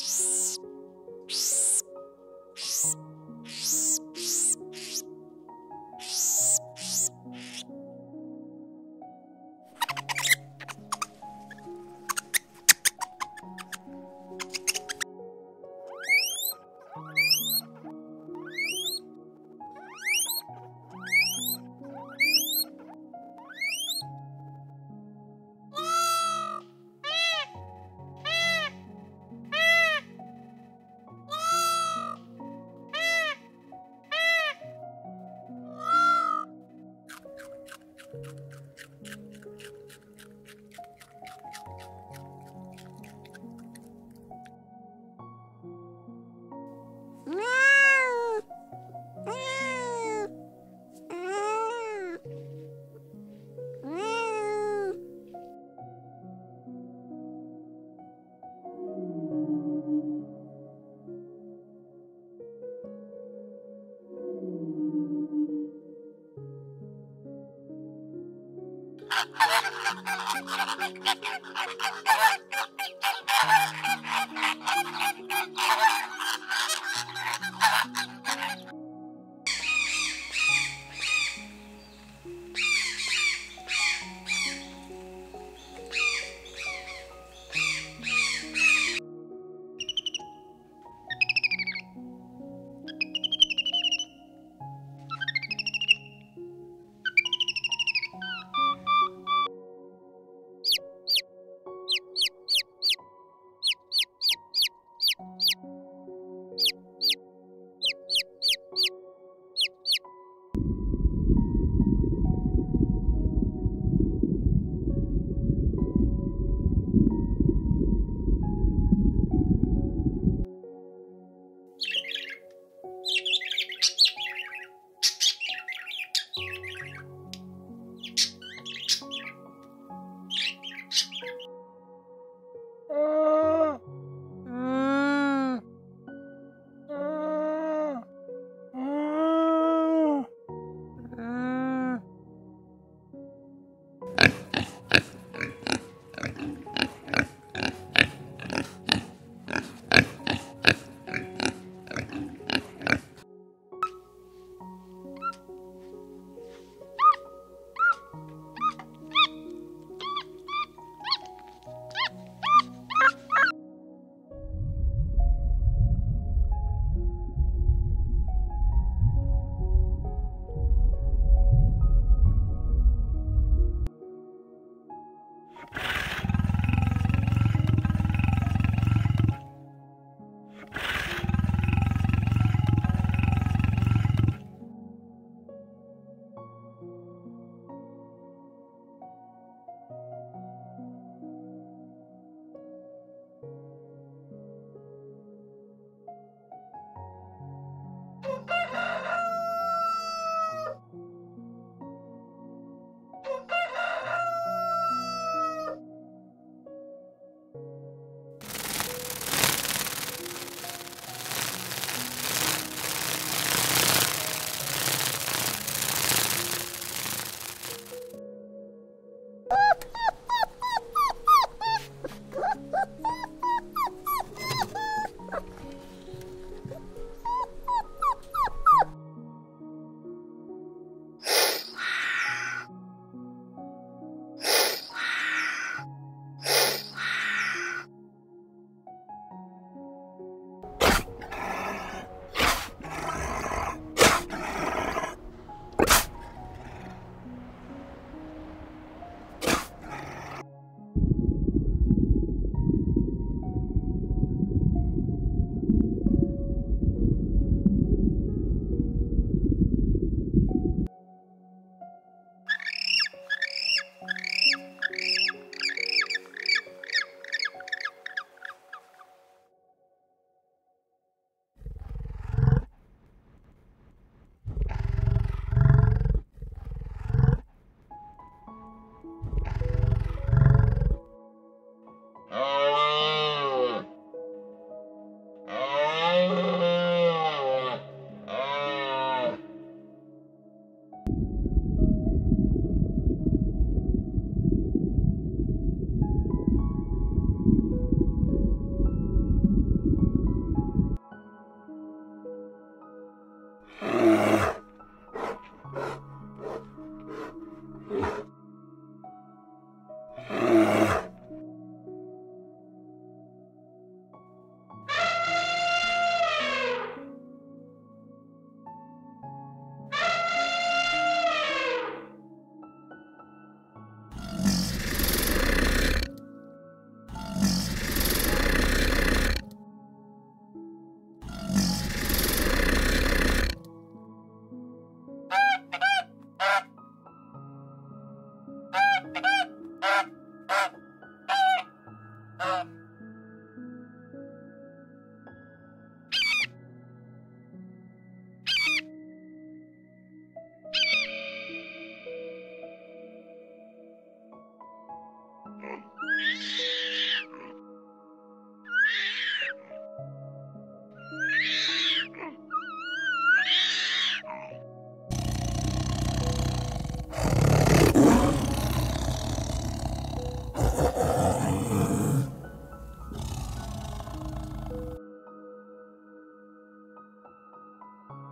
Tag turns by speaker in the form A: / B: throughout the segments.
A: Psst. Psst. I'm sorry.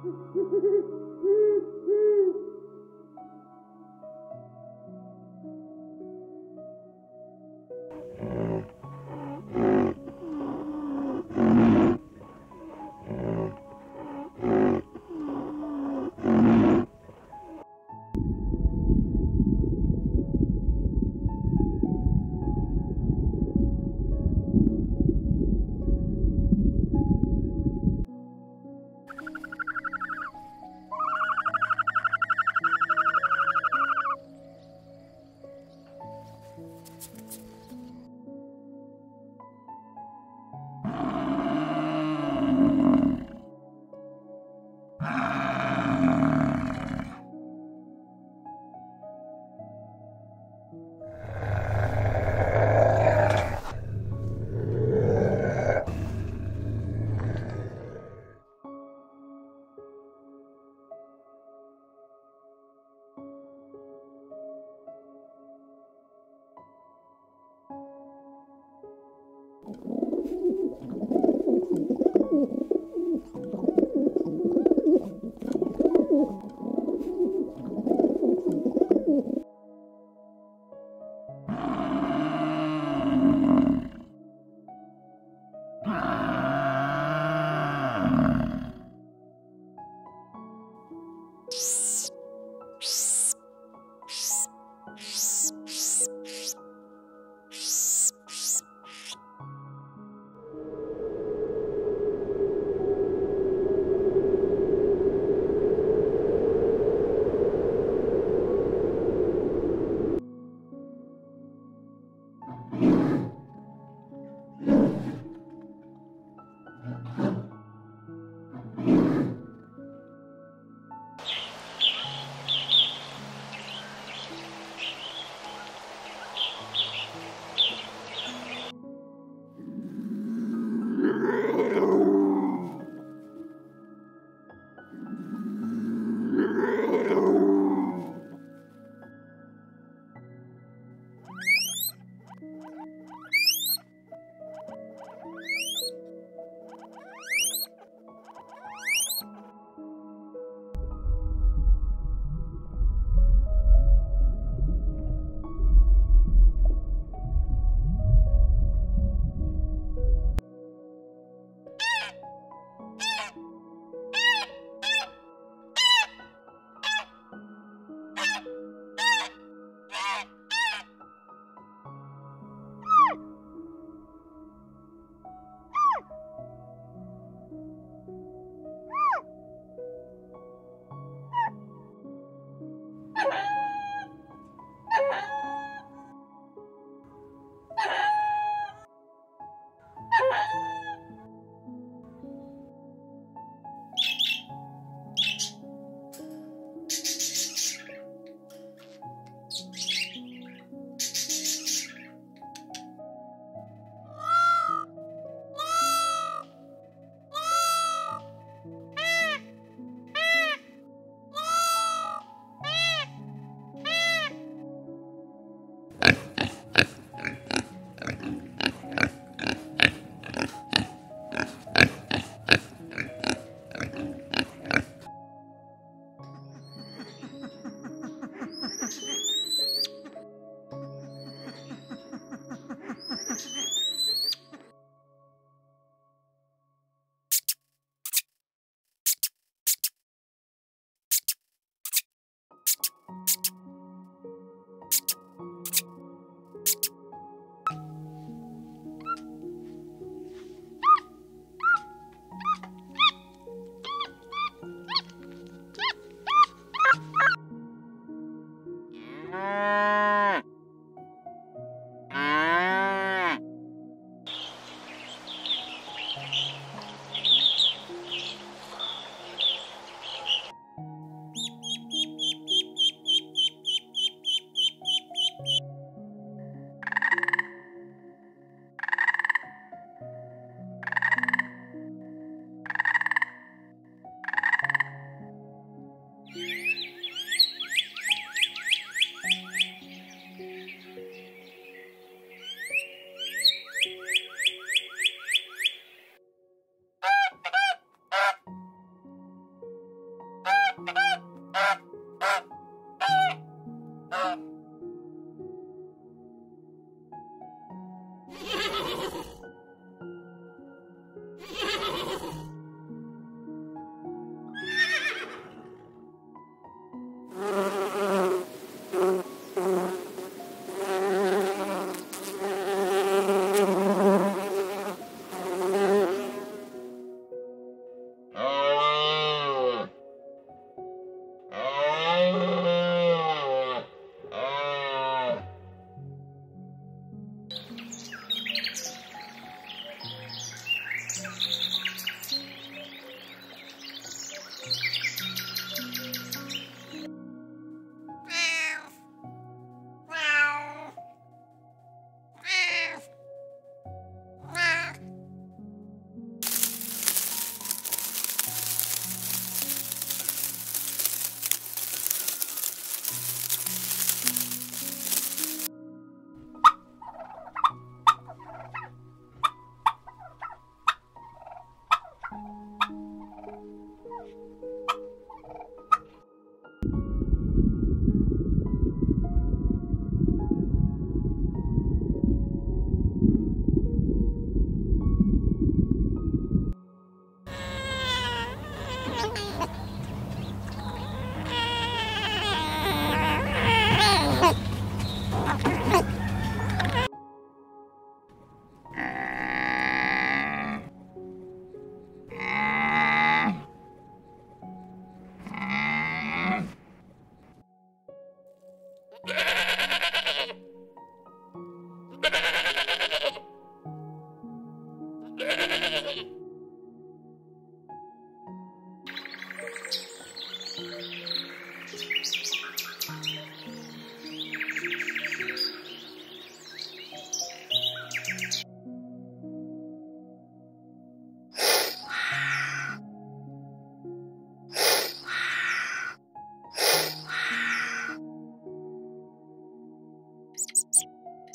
A: Hee hee hee hee hee hee! Thank you.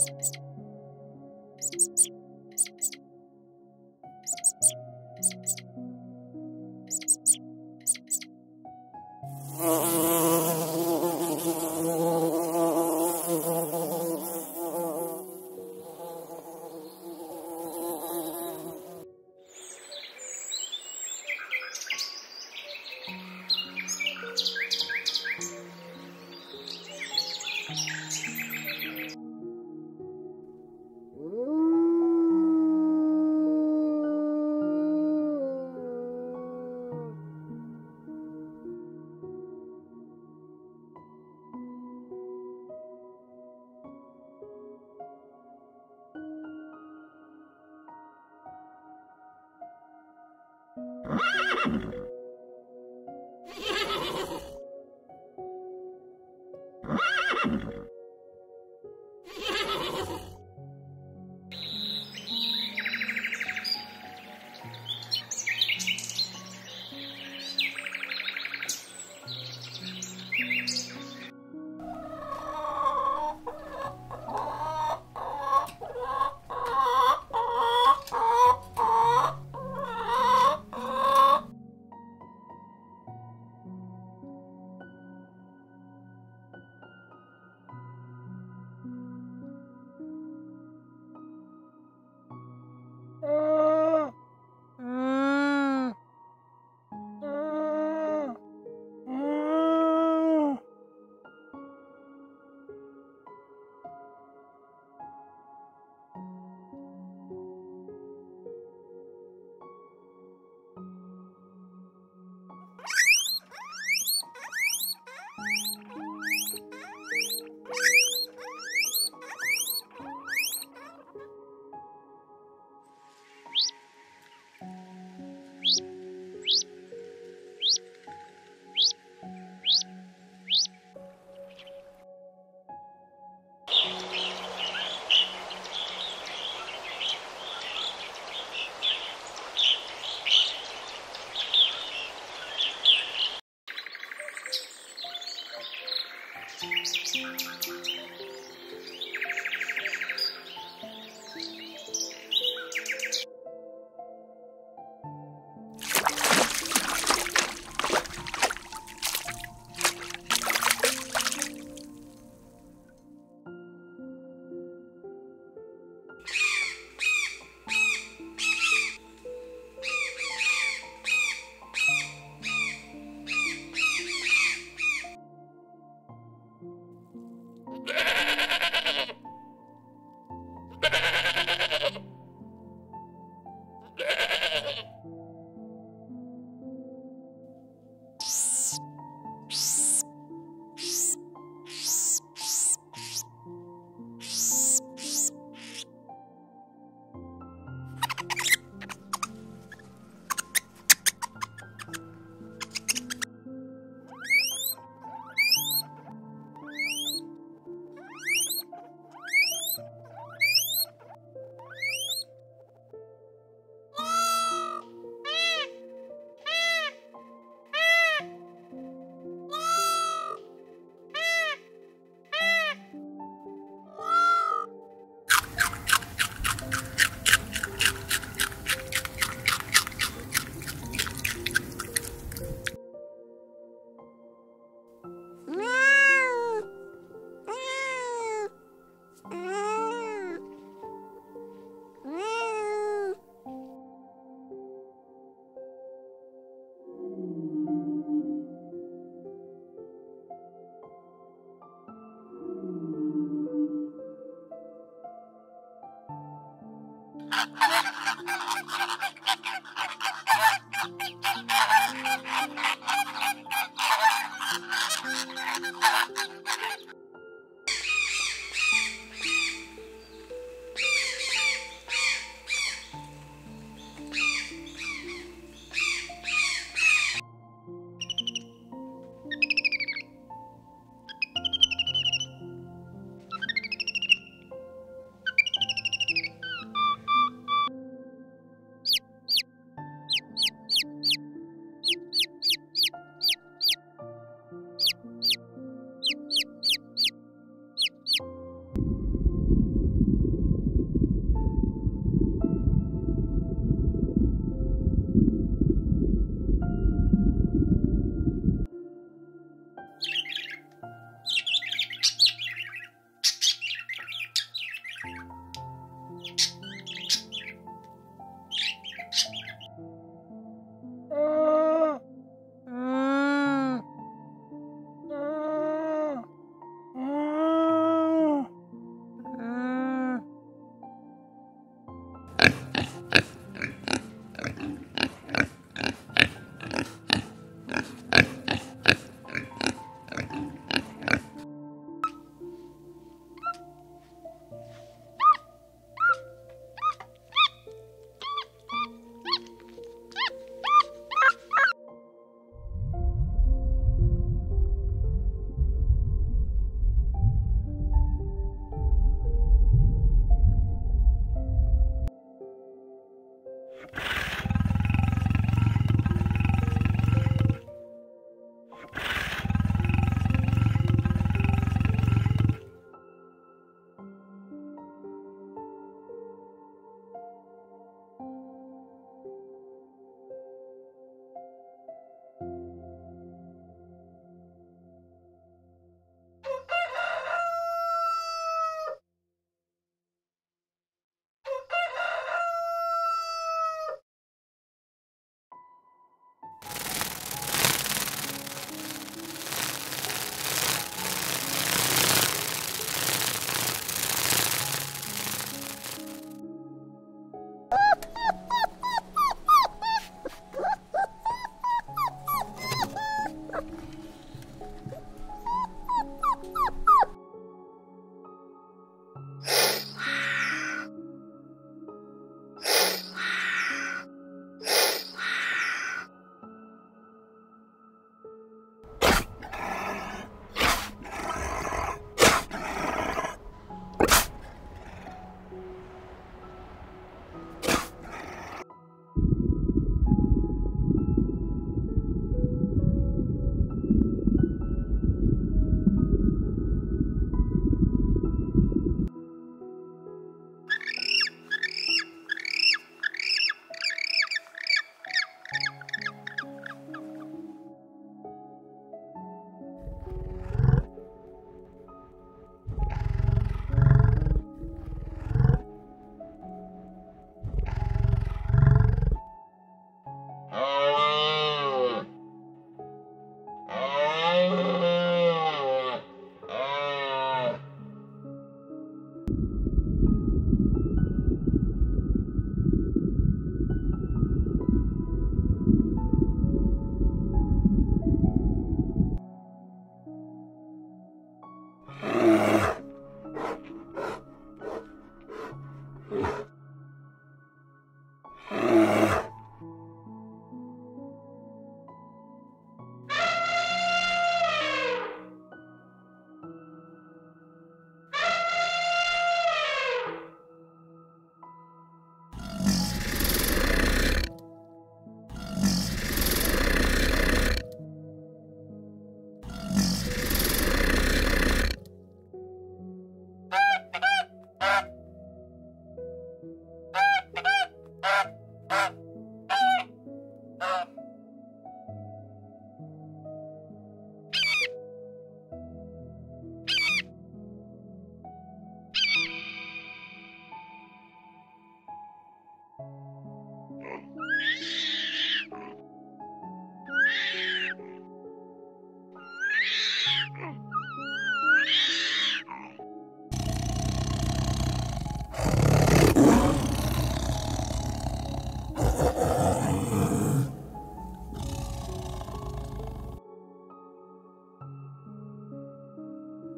A: step, step. I'm sorry.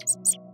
A: Thank you.